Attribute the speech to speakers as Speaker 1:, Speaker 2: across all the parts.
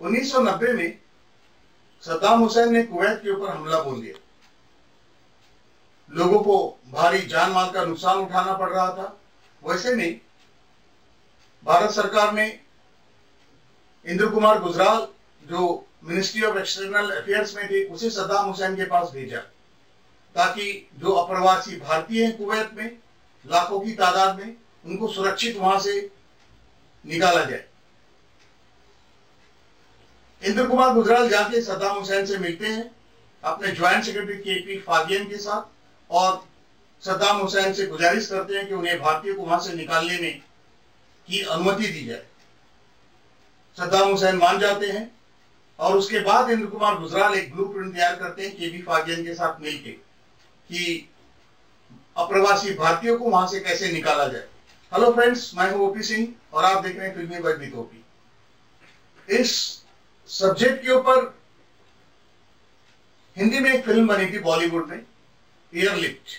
Speaker 1: 1990 में सद्दाम हुसैन ने कुवैत के ऊपर हमला बोल दिया। लोगों को भारी जान माल का नुकसान उठाना पड़ रहा था। वैसे में भारत सरकार ने इंद्र कुमार गुजराल, जो मिनिस्ट्री ऑफ़ एक्सटर्नल अफेयर्स में थे, उसे सद्दाम हुसैन के पास भेजा, ताकि जो अप्रवासी भारतीय हैं कुवैत में, लाखों की तादाद में, उनको सुरक्षित वहाँ से निकाला जाए। इंद्र कुमार गुजराल जाके सद्दाम हुसैन से मिलते हैं, अपने joint secretary K P Fabian के साथ, और सद्दाम हुसैन से गुजारिश करते हैं कि उन्हें भारतीयों को वहाँ से निकालने में की अनुमति दी जाए। सद्दाम हुसैन मान जाते हैं, और उसके बाद इंद्र कुमार गुजराल एक ब्लू तैयार करते हैं के बी फागियन के साथ मिलकर कि अप्रवासी भारतीयों को वहाँ से कैसे निकाला जाए। हेलो फ्रेंड्स मैं हूँ ओपी सिंह और आप देख रहे हैं फिल्मी विद ओपी इस सब्जेक्ट के ऊपर हिंदी में एक फ़िल्म बनी थी बॉलीवुड में, एयरलिफ्ट,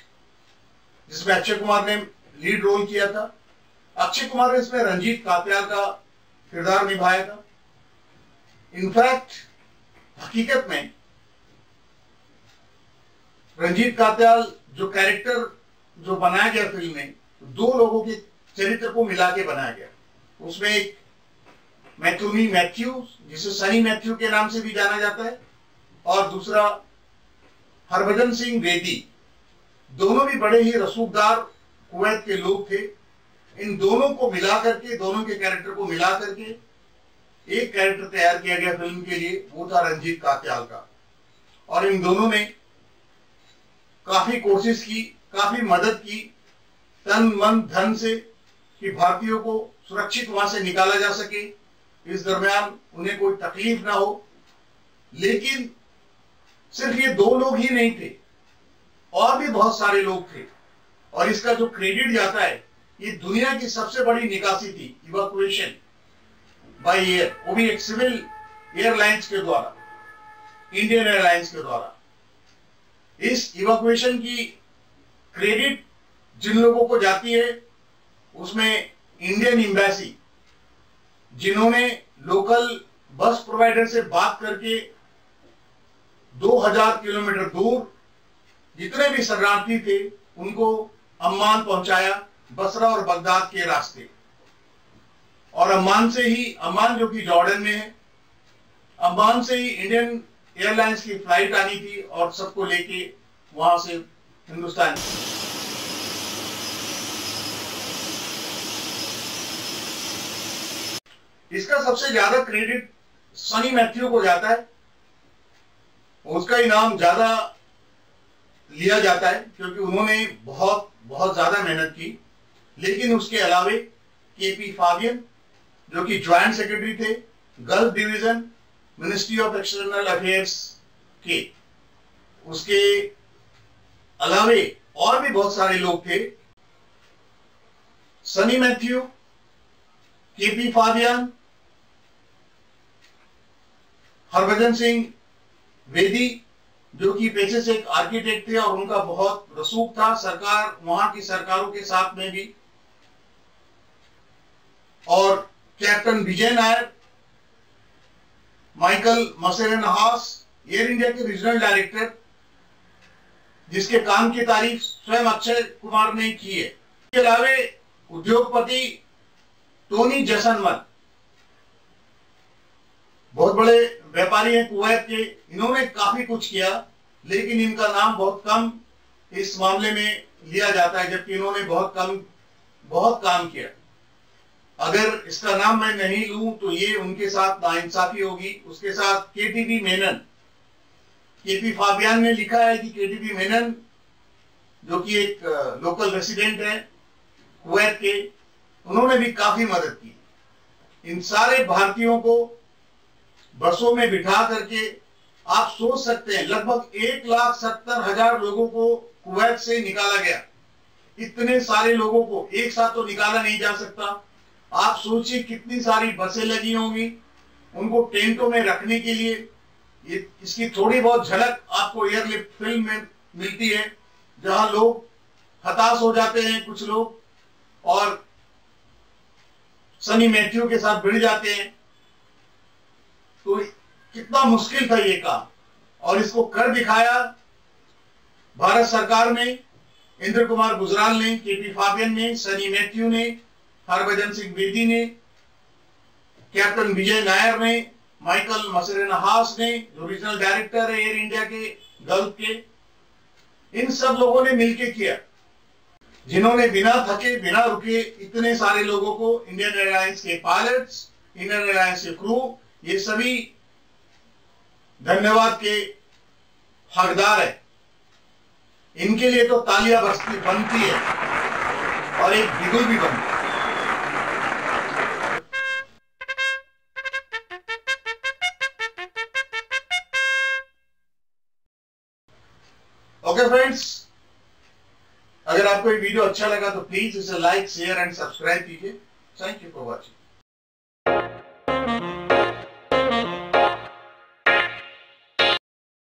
Speaker 1: जिसमें अक्षय कुमार ने लीड रोल किया था। अक्षय कुमार ने इसमें रंजीत कात्याल का किरदार निभाया था। इनफैक्ट, हकीकत में, रंजीत कात्याल जो कैरेक्टर जो बनाया गया फ़िल्म में, दो लोगों के चरित्र को मिला के बनाया गया। उसमें एक मैथ्यूमी मैथ्यू, जिसे सनी मैथ्यू के नाम से भी जाना जाता है, और दूसरा हरभजन सिंह बेदी। दोनों भी बड़े ही रसूखदार कुवैत के लोग थे। इन दोनों को मिला करके, दोनों के कैरेक्टर को मिला करके, एक कैरेक्टर तैयार किया गया फ़िल्म के लिए, वो था रंजीत कात्याल का। और इन दोनों ने काफ़ी कोशिश की, काफ़ी मदद की, तन, मन, धन से, कि भारतीयों को सुरक्षित वहाँ से निकाला जा सके। इस दरमियान उन्हें कोई तकलीफ़ ना हो। लेकिन सिर्फ़ ये दो लोग ही नहीं थे, और भी बहुत सारे लोग थे। और इसका जो क्रेडिट जाता है, ये दुनिया की सबसे बड़ी निकासी थी इवाकुएशन बाय एयर वो भी एक सिविल एयरलाइंस के द्वारा इंडियन एयरलाइंस के द्वारा। इस इवाकुएशन की क्रेडिट जिन लोगों को जाती है, उसमें इंडियन एम्बेसी जिन्होंने लोकल बस प्रोवाइडर से बात करके 2000 किलोमीटर दूर जितने भी शरणार्थी थे, उनको अम्मान पहुँचाया बसरा और बगदाद के रास्ते। और अम्मान से ही, अम्मान जो कि जॉर्डन में है, अम्मान से ही इंडियन एयरलाइंस की फ़्लाइट आनी थी और सबको लेके वहाँ से हिंदुस्तान इसका सबसे ज़्यादा क्रेडिट सनी मैथ्यू को जाता है। उसका इनाम ज़्यादा लिया जाता है, क्योंकि उन्होंने बहुत बहुत ज़्यादा मेहनत की। लेकिन उसके अलावे केपी फाबियन जो कि ज्वाइंट सेक्रेटरी थे gulf division ministry of external affairs के। उसके अलावे और भी बहुत सारे लोग थे। Sunny Matthew KP Fabian Harbhajan Singh Vedi, जो कि पेशे से एक आर्किटेक्ट थे और उनका बहुत रसूख था। सरकार, वहाँ की सरकारों के साथ में भी। और captain Vijay Nair, Michael Mascarenhas Air India के रीजनल डायरेक्टर जिसके काम की तारीफ़ स्वयं अक्षय कुमार ने की है। इसके अलावे उद्योगपति टोनी जैसनमल, बहुत बड़े व्यापारी हैं, कुवैत के, इन्होंने काफ़ी कुछ किया, लेकिन इनका नाम बहुत कम इस मामले में लिया जाता है, जबकि इन्होंने बहुत कम, बहुत काम किया। अगर इसका नाम मैं नहीं लू तो ये उनके साथ नाइंसाफी होगी। उसके साथ के केटीपी मेनन, केपी फाबियान ने लिखा है कि के केटीपी मेनन, जो कि एक लोकल रेसिडेंट है, कुवैत के, उन्होंने भी काफ़ी मदद की। इन सारे भारतीयों को बसों में बिठा करके आप सोच सकते हैं, लगभग एक लाख सत्तर हज़ार लोगों को कुवैत से निकाला गया। इतने सारे लोगों को एक साथ तो निकाला नहीं जा सकता। आप सोचिए कितनी सारी बसें लगी होंगी उनको टेंटों में रखने के लिए। ये इसकी थोड़ी बहुत झलक आपको एयरलिफ्ट फ़िल्म में मिलती है, जहाँ लोग हताश हो जाते हैं कुछ लोग और सनी मैथ्यू के साथ भिड़ जाते हैं। कितना मुश्किल था ये काम। और इसको कर दिखाया भारत सरकार ने, इंद्र कुमार गुजराल ने, केपी फाबियन ने, सनी मैथ्यू ने, हरभजन सिंह बेदी ने, कैप्टन विजय नायर ने, माइकल मसरेना हास ने जो रीजनल डायरेक्टर है एयर इंडिया के गल्फ के। इन सब लोगों ने मिलकर किया, जिन्होंने बिना थके, बिना रुके इतने सारे लोगों को इंडियन एयरलाइंस के पायलट्स इंडियन एयरलाइंस के क्रू ये सभी धन्यवाद के हकदार है। इनके लिए तो तालियाँ बसती बनती है और एक बिगुल भी बनती है। ओके फ्रेंड्स अगर आपको ये वीडियो अच्छा लगा तो प्लीज़ इसे लाइक शेयर एंड सब्सक्राइब कीजिए। Thank you for watching